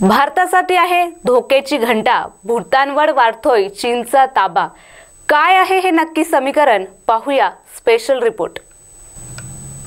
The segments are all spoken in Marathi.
भारतासाठी आहे धोक्याची घंटा भूतानवर वाढतोय चीनचा ताबा. काय आहे हे नक्की समीकरण? पाहूया स्पेशल रिपोर्ट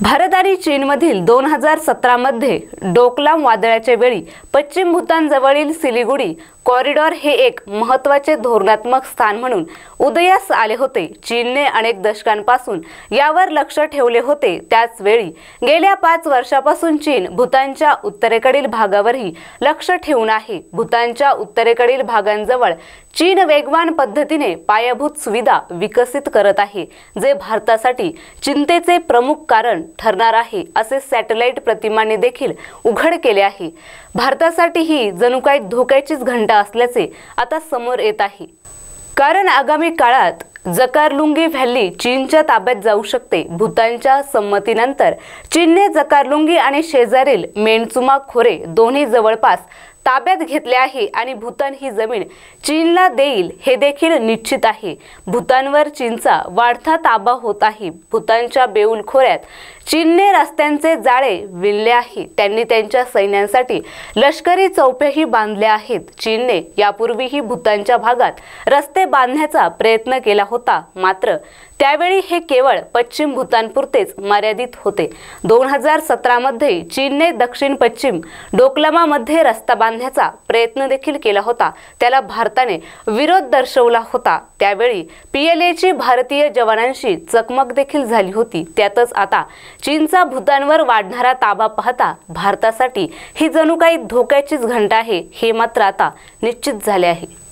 भारत आणि चीनमधील दोन हजार सतरामध्ये डोकलाम वादळाच्या वेळी पश्चिम भूतानजवळील सिलिगुडी कॉरिडॉर हे एक महत्त्वाचे धोरणात्मक स्थान म्हणून उदयास आले होते. चीनने अनेक दशकांपासून यावर लक्ष ठेवले होते. त्याच वेळी गेल्या पाच वर्षापासून चीन भूतानच्या उत्तरेकडील भागावरही लक्ष ठेवून आहे. भूतानच्या उत्तरेकडील भागांजवळ चीन वेगवान पद्धतीने पायाभूत सुविधा विकसित करत आहे जे भारतासाठी चिंतेचे प्रमुख कारण ठरणार आहे असे सॅटेलाइट प्रतिमाने देखील उघड केले आहे. भारतासाठी ही जणू काही धोक्याचीच घंटा असल्याचे आता समोर येत आहे. कारण आगामी काळात जकारलुंगी व्हॅली चीनच्या ताब्यात जाऊ शकते. भूतानच्या संमतीनंतर चीनने जकारलुंगी आणि शेजारील मेणचुमा खोरे दोन्ही जवळपास ताब्यात घेतले आहे आणि भूतान ही जमीन चीनला देईल हे देखील निश्चित आहे. भूतानवर चीनचा वाढता ताबा होत आहे. भूतानच्या बेऊल खोऱ्यात चीनने रस्त्यांचे जाळे विणले आहे. त्यांनी त्यांच्या सैन्यांसाठी लष्करी चौप्याही बांधल्या आहेत. चीनने यापूर्वीही भूतानच्या भागात रस्ते बांधण्याचा प्रयत्न केला होता. होता. मात्र त्यावेळी हे केवळ पश्चिम भूतानपुरतेच मर्यादित होते. दोन हजार सतरामध्ये चीनने दक्षिण पश्चिम डोकलामामध्ये रस्ता बांधण्याचा प्रयत्न देखील केला होता. त्याला भारताने विरोध दर्शवला होता. त्यावेळी पीएलएची भारतीय जवानांशी चकमक देखील झाली होती. त्यातच आता चीनचा भूतानवर वाढणारा ताबा पाहता भारतासाठी ही जणू काही धोक्याचीच घंटा आहे हे मात्र आता निश्चित झाले आहे.